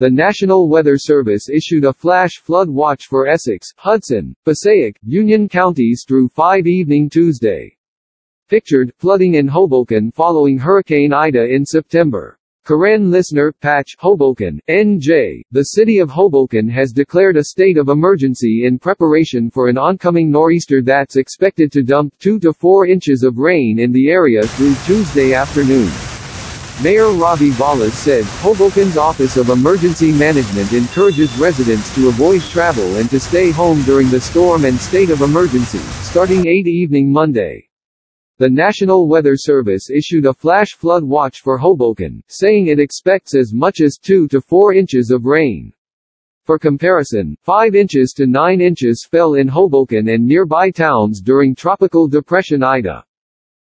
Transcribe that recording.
The National Weather Service issued a flash flood watch for Essex, Hudson, Passaic, Union counties through 5 evening Tuesday. Pictured, flooding in Hoboken following Hurricane Ida in September. Caren Lissner, Patch, Hoboken, NJ. The city of Hoboken has declared a state of emergency in preparation for an oncoming nor'easter that's expected to dump 2 to 4 inches of rain in the area through Tuesday afternoon. Mayor Ravi Bhalla said, Hoboken's Office of Emergency Management encourages residents to avoid travel and to stay home during the storm and state of emergency, starting 8 evening Monday. The National Weather Service issued a flash flood watch for Hoboken, saying it expects as much as 2 to 4 inches of rain. For comparison, 5 inches to 9 inches fell in Hoboken and nearby towns during Tropical Depression Ida.